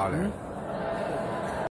好嘞。